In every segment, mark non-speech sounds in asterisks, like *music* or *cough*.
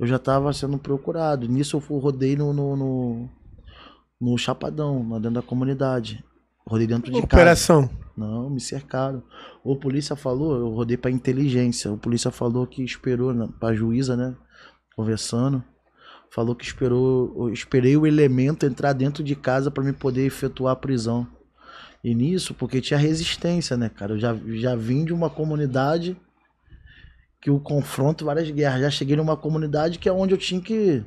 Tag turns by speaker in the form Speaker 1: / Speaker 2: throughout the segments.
Speaker 1: eu já tava sendo procurado. Nisso eu rodei no, no, no, no Chapadão, lá dentro da comunidade. Rodei dentro de casa.
Speaker 2: Operação.
Speaker 1: Não, me cercaram. O polícia falou, eu rodei pra inteligência. O polícia falou que esperou na, pra juíza, né? Conversando. Falou que esperou. Esperei o elemento entrar dentro de casa pra me poder efetuar a prisão. E nisso, porque tinha resistência, né, cara? Eu já, já vim de uma comunidade que o confronto várias guerras. Já cheguei numa comunidade que é onde eu tinha que.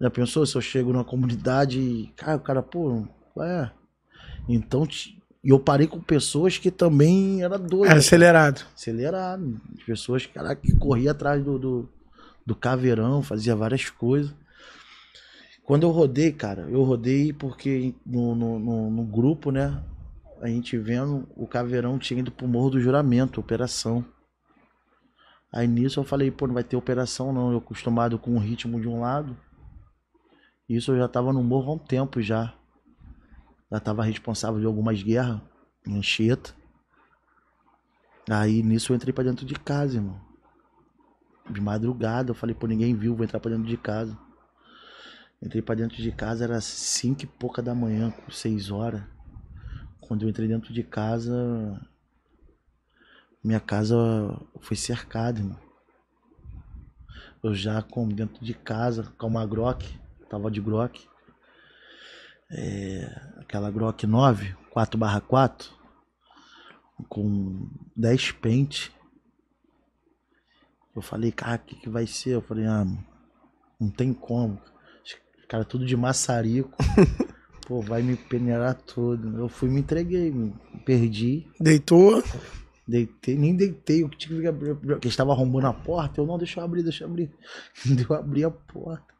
Speaker 1: Já pensou se eu chego numa comunidade e. Cara, o cara, pô, qual é? Então, e eu parei com pessoas que também era doido.
Speaker 2: Era acelerado.
Speaker 1: Acelerado. Pessoas caraca, que corria atrás do, do, do caveirão, fazia várias coisas. Quando eu rodei, cara, eu rodei porque no, no, no, no grupo, né? A gente vendo, o caveirão tinha ido pro Morro do Juramento, operação. Aí nisso eu falei, pô, não vai ter operação não. Eu acostumado com o ritmo de um lado. Isso eu já tava no morro há um tempo já. Já tava responsável de algumas guerras em Anchieta. Aí nisso eu entrei pra dentro de casa, irmão. De madrugada, eu falei, pô, ninguém viu, vou entrar pra dentro de casa. Entrei pra dentro de casa, era cinco e pouca da manhã, seis horas. Quando eu entrei dentro de casa, minha casa foi cercada, irmão. Eu já com dentro de casa, com uma Grok, tava de Grok. É, aquela Grok 9, 4 barra 4 com 10 pente. Eu falei, cara, o que, que vai ser? Eu falei, ah, não tem como. Os caras tudo de maçarico. *laughs* Pô, vai me peneirar todo. Eu fui e me entreguei, me perdi.
Speaker 2: Deitou.
Speaker 1: Deitei, nem deitei, eu tive que abrir, porque estava arrombando a porta, eu não, deixa eu abrir, deixa eu abrir. *laughs* Eu abri a porta,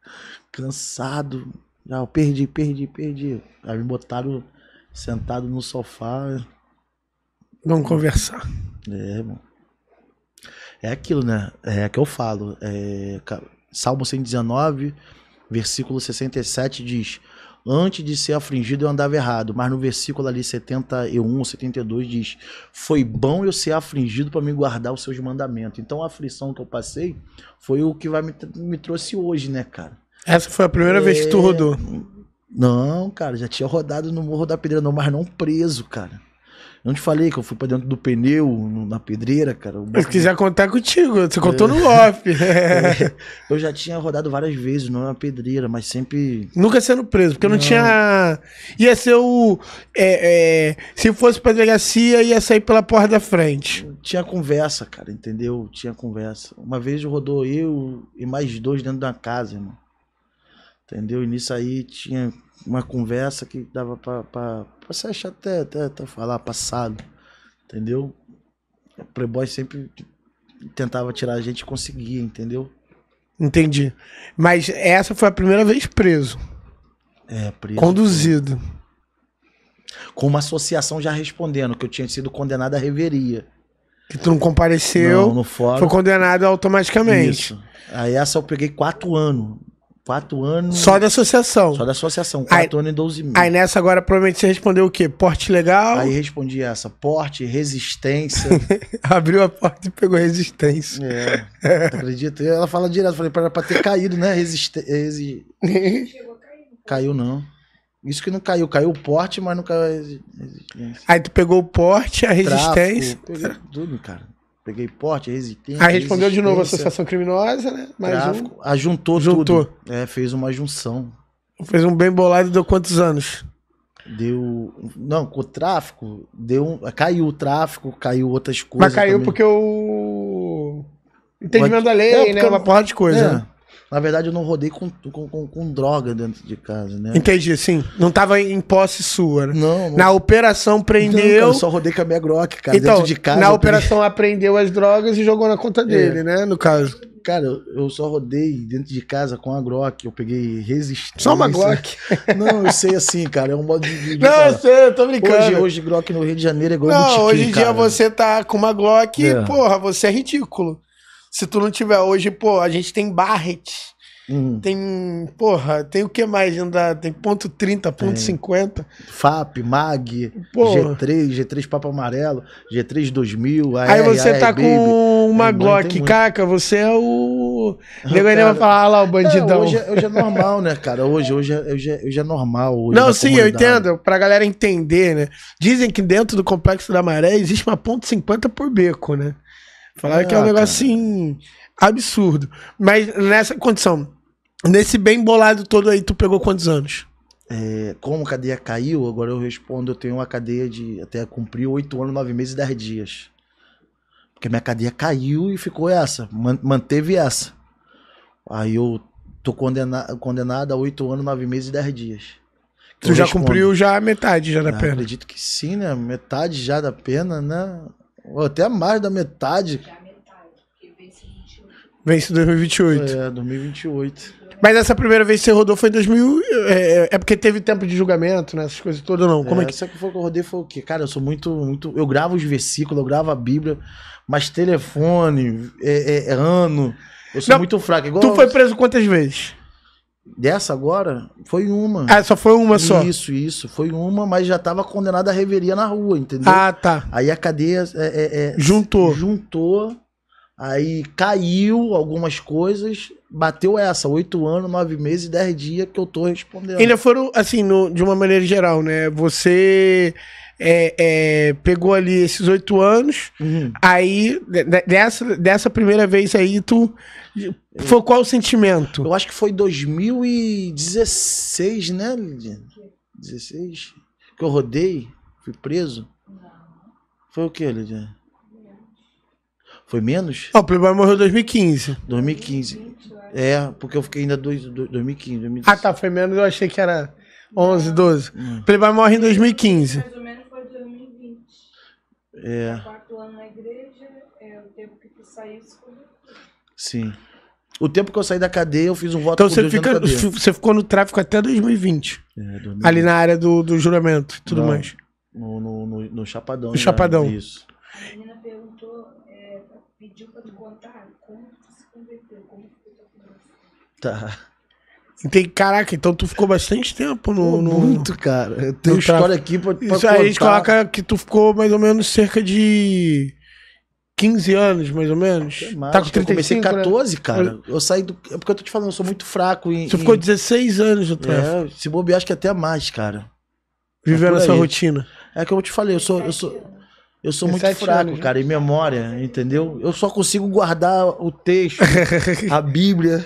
Speaker 1: cansado. Já, eu perdi, perdi, perdi. Aí me botaram sentado no sofá,
Speaker 2: Vamos conversar.
Speaker 1: é, irmão. É aquilo, né? É que eu falo. É, Salmo 119, versículo 67 diz: Antes de ser afligido eu andava errado. Mas no versículo ali 71, 72 diz: Foi bom eu ser afligido para me guardar os seus mandamentos. Então a aflição que eu passei foi o que vai me, me trouxe hoje, né, cara?
Speaker 2: Essa foi a primeira vez que tu
Speaker 1: É.
Speaker 2: rodou.
Speaker 1: Não, cara, já tinha rodado no Morro da Pedreira, não, mas não preso, cara. Eu não te falei que eu fui pra dentro do pneu, no- na pedreira, cara.
Speaker 2: Se quiser contar contigo, você contou no *laughs* off.
Speaker 1: É, *laughs* eu já tinha rodado várias vezes, não na pedreira, mas sempre.
Speaker 2: Nunca sendo preso, porque não,
Speaker 1: Não.
Speaker 2: tinha. Ia ser o. é, é, se fosse pra delegacia, ia sair pela porta da frente.
Speaker 1: Tinha conversa, cara, entendeu? Tinha conversa. Uma vez rodou eu e mais dois dentro da casa, irmão. Entendeu? E nisso aí tinha uma conversa que dava pra, pra, pra você achar até, até, até falar passado. Entendeu? O Playboy sempre tentava tirar a gente e conseguia, entendeu?
Speaker 2: Entendi. Mas essa foi a primeira vez preso.
Speaker 1: É, preso.
Speaker 2: Conduzido.
Speaker 1: Com uma associação já respondendo que eu tinha sido condenado à reveria.
Speaker 2: Que tu não compareceu.
Speaker 1: Não, no fórum.
Speaker 2: Foi condenado automaticamente.
Speaker 1: Isso. Aí essa eu peguei quatro anos. Quatro anos.
Speaker 2: Só da associação.
Speaker 1: Só da associação.
Speaker 2: Aí-
Speaker 1: Quatro anos e 12 mil.
Speaker 2: Aí nessa agora provavelmente você respondeu o quê? Porte legal?
Speaker 1: Aí respondi essa. Porte, resistência. *laughs*
Speaker 2: Abriu a porta e pegou resistência.
Speaker 1: é. E Ela fala direto. Falei, pra ter caído, né? Resiste... Resi... *laughs* Caiu não. Isso que não caiu. Caiu o porte, mas não caiu a resi- resistência.
Speaker 2: Aí tu pegou o porte, a resistência.
Speaker 1: Tráfico, tudo, cara. Peguei porte, resistência.
Speaker 2: Aí respondeu de novo a associação criminosa, né? Mais um.
Speaker 1: Tráfico. Ajuntou,
Speaker 2: Juntou.
Speaker 1: tudo. É, fez uma junção.
Speaker 2: Fez um bem bolado e deu quantos anos?
Speaker 1: Deu. Não, com o tráfico, deu. um- Caiu o tráfico, caiu outras coisas.
Speaker 2: Mas caiu
Speaker 1: também.
Speaker 2: porque o. Entendimento da lei,
Speaker 1: É,
Speaker 2: né? Uma porra de coisa.
Speaker 1: É.
Speaker 2: né?
Speaker 1: Na verdade, eu não rodei com, com, com, com droga dentro de casa, né?
Speaker 2: Entendi, sim. Não tava em posse sua, né?
Speaker 1: Não, não.
Speaker 2: Na operação prendeu.
Speaker 1: cara, eu só rodei com a minha Grok, cara.
Speaker 2: então,
Speaker 1: dentro de casa.
Speaker 2: na
Speaker 1: eu
Speaker 2: operação apreendeu as drogas e jogou na conta dele, né? No caso.
Speaker 1: Cara, eu- eu só rodei dentro de casa com a Grok. Eu peguei resistência.
Speaker 2: Só uma Glock. *laughs*
Speaker 1: Não, eu sei assim, cara. É um modo de. de-
Speaker 2: Não, eu
Speaker 1: falar.
Speaker 2: sei, eu tô brincando.
Speaker 1: Hoje, hoje, Glock no Rio de Janeiro é igual
Speaker 2: Não,
Speaker 1: botequim,
Speaker 2: hoje em dia
Speaker 1: cara.
Speaker 2: você tá com uma Glock,
Speaker 1: É.
Speaker 2: porra, você é ridículo. Se tu não tiver hoje, pô, a gente tem Barret,
Speaker 1: Hum,
Speaker 2: tem, porra, tem o que mais ainda? Tem ponto 30, ponto
Speaker 1: Tem.
Speaker 2: 50.
Speaker 1: FAP, MAG,
Speaker 2: Porra.
Speaker 1: G3, G3 Papo Amarelo, G3 2000.
Speaker 2: Aí
Speaker 1: AR,
Speaker 2: você
Speaker 1: AR
Speaker 2: tá
Speaker 1: Baby.
Speaker 2: com uma
Speaker 1: tem
Speaker 2: Glock, caca, você é o pô. Nego ainda vai falar, ah lá o
Speaker 1: É,
Speaker 2: bandidão.
Speaker 1: hoje, é- hoje é normal, né, cara? Hoje, hoje, é- hoje, é- hoje é normal. hoje
Speaker 2: Não, sim, eu
Speaker 1: comunidade.
Speaker 2: entendo. Pra galera entender, né? Dizem que dentro do Complexo da Maré existe uma ponte 50 por beco, né? Falaram
Speaker 1: Ah,
Speaker 2: que é um
Speaker 1: cara.
Speaker 2: negócio assim absurdo. Mas nessa condição, nesse bem bolado todo aí, tu pegou quantos anos?
Speaker 1: É, como a cadeia caiu, agora eu respondo, eu tenho uma cadeia de até cumprir oito anos, nove meses e dez dias. Porque minha cadeia caiu e ficou essa, man- manteve essa. Aí eu tô condena, condenado a oito anos, nove meses e dez dias.
Speaker 2: Tu
Speaker 1: Eu
Speaker 2: já
Speaker 1: respondo.
Speaker 2: cumpriu já a metade já da
Speaker 1: Ah,
Speaker 2: pena.
Speaker 1: Acredito que sim, né? Metade já da pena, né? Até mais da metade.
Speaker 3: Já metade, porque vence 21.
Speaker 2: Vence 2028.
Speaker 1: É, 2028.
Speaker 2: Mas essa primeira vez que você rodou foi em 2000. É, é porque teve tempo de julgamento, né? Essas coisas todas, não. Como é, que.
Speaker 1: Isso que foi que eu rodei foi o quê? Cara, eu sou muito, muito. Eu gravo os versículos, eu gravo a Bíblia, mas telefone, é, é- é ano. Eu sou
Speaker 2: Não,
Speaker 1: muito fraco. Igual
Speaker 2: Tu foi preso quantas vezes?
Speaker 1: Dessa agora, foi uma.
Speaker 2: Ah, só foi uma só.
Speaker 1: Isso, isso. Foi uma, mas já tava condenada a reveria na rua, entendeu?
Speaker 2: Ah, tá.
Speaker 1: Aí a cadeia é, é- é-
Speaker 2: Juntou.
Speaker 1: juntou, aí caiu algumas coisas, bateu essa, oito anos, nove meses dez dias que eu tô respondendo.
Speaker 2: Ainda foram, assim, no- de uma maneira geral, né? Você é, é, pegou ali esses oito anos,
Speaker 1: Uhum.
Speaker 2: aí, de- de- dessa, dessa primeira vez aí, tu. Foi qual o sentimento?
Speaker 1: Eu acho que foi 2016, né, Lidia? 16? Que eu rodei, fui preso. Foi o que, Lidia? Foi menos?
Speaker 2: Ó, o Playboy morreu em 2015.
Speaker 1: 2015. É, porque eu fiquei ainda dois, dois- 2015. 2016.
Speaker 2: Ah, tá, foi menos, eu achei que era 11, 12.
Speaker 1: Hum.
Speaker 2: Playboy morre em 2015.
Speaker 3: Mais ou menos foi 2020.
Speaker 1: É,
Speaker 3: Quatro anos na igreja, é o tempo que tu saiu,
Speaker 1: sim. O tempo que eu saí da cadeia, eu fiz um voto
Speaker 2: Então
Speaker 1: por
Speaker 2: você,
Speaker 1: Deus
Speaker 2: fica, você ficou no tráfico até 2020.
Speaker 1: É, 2020.
Speaker 2: Ali na área do, do juramento e tudo
Speaker 1: Não.
Speaker 2: mais.
Speaker 1: No, no, no, no Chapadão.
Speaker 2: No
Speaker 1: já,
Speaker 2: Chapadão.
Speaker 1: Isso.
Speaker 3: A menina perguntou, é, pediu pra tu contar como tu se converteu, como foi tua conversão.
Speaker 1: Tá.
Speaker 2: Entendi. Caraca, então tu ficou bastante tempo no.
Speaker 1: Pô,
Speaker 2: no-
Speaker 1: Muito, cara. Eu tenho
Speaker 2: no
Speaker 1: história aqui pra, pra
Speaker 2: Isso aí a gente
Speaker 1: contar.
Speaker 2: coloca que tu ficou mais ou menos cerca de 15 anos, mais ou menos.
Speaker 1: Mais,
Speaker 2: tá com
Speaker 1: que eu comecei
Speaker 2: 35, né?
Speaker 1: 14, cara. Eu saí do. É porque eu tô te falando, eu sou muito fraco em.
Speaker 2: Você
Speaker 1: em-
Speaker 2: ficou 16 anos no tráfico,
Speaker 1: É, se bobear, acho que até mais, cara.
Speaker 2: vivendo
Speaker 1: por
Speaker 2: essa rotina.
Speaker 1: É que eu te falei, eu sou, eu sou, eu sou muito
Speaker 2: 17
Speaker 1: fraco,
Speaker 2: anos, né?
Speaker 1: cara, em memória, entendeu? Eu só consigo guardar o texto, *laughs* a Bíblia.